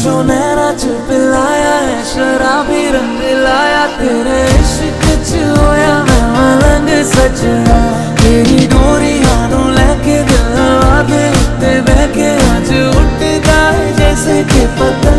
जो नैना च पिलाया है, शराबी रंग लाया तेरे इश्क च होया, मैं मलंग सजना तेरी डोरियाँ नु लेके दिल आगे, उत्ते बह के अज उठदा है जैसे कि पता